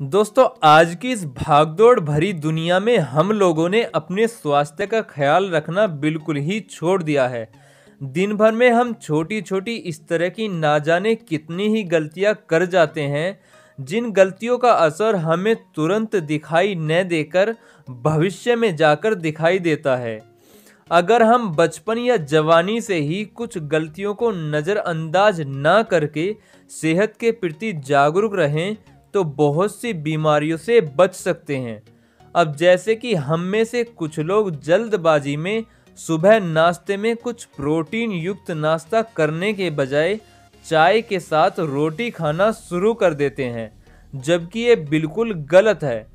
दोस्तों, आज की इस भागदौड़ भरी दुनिया में हम लोगों ने अपने स्वास्थ्य का ख्याल रखना बिल्कुल ही छोड़ दिया है। दिन भर में हम छोटी छोटी इस तरह की ना जाने कितनी ही गलतियाँ कर जाते हैं, जिन गलतियों का असर हमें तुरंत दिखाई न देकर भविष्य में जाकर दिखाई देता है। अगर हम बचपन या जवानी से ही कुछ गलतियों को नज़रअंदाज ना करके सेहत के प्रति जागरूक रहें तो बहुत सी बीमारियों से बच सकते हैं। अब जैसे कि हम में से कुछ लोग जल्दबाजी में, सुबह नाश्ते में कुछ प्रोटीन युक्त नाश्ता करने के बजाय चाय के साथ रोटी खाना शुरू कर देते हैं, जबकि ये बिल्कुल गलत है,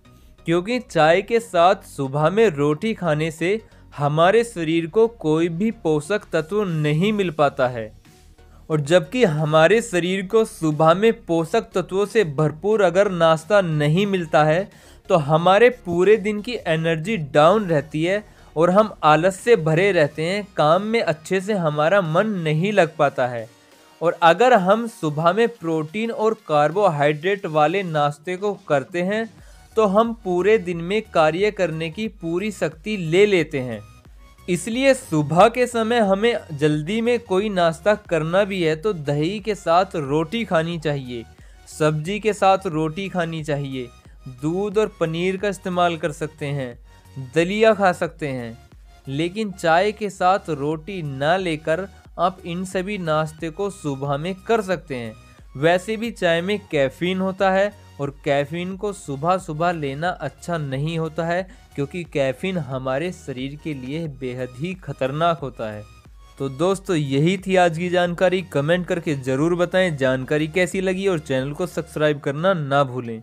क्योंकि चाय के साथ सुबह में रोटी खाने से हमारे शरीर को कोई भी पोषक तत्व नहीं मिल पाता है। और जबकि हमारे शरीर को सुबह में पोषक तत्वों से भरपूर अगर नाश्ता नहीं मिलता है तो हमारे पूरे दिन की एनर्जी डाउन रहती है और हम आलस से भरे रहते हैं, काम में अच्छे से हमारा मन नहीं लग पाता है। और अगर हम सुबह में प्रोटीन और कार्बोहाइड्रेट वाले नाश्ते को करते हैं तो हम पूरे दिन में कार्य करने की पूरी शक्ति ले लेते हैं। इसलिए सुबह के समय हमें जल्दी में कोई नाश्ता करना भी है तो दही के साथ रोटी खानी चाहिए, सब्ज़ी के साथ रोटी खानी चाहिए, दूध और पनीर का इस्तेमाल कर सकते हैं, दलिया खा सकते हैं, लेकिन चाय के साथ रोटी ना लेकर आप इन सभी नाश्ते को सुबह में कर सकते हैं। वैसे भी चाय में कैफीन होता है और कैफीन को सुबह सुबह लेना अच्छा नहीं होता है, क्योंकि कैफीन हमारे शरीर के लिए बेहद ही खतरनाक होता है। तो दोस्तों, यही थी आज की जानकारी। कमेंट करके ज़रूर बताएँ। जानकारी कैसी लगी और चैनल को सब्सक्राइब करना ना भूलें।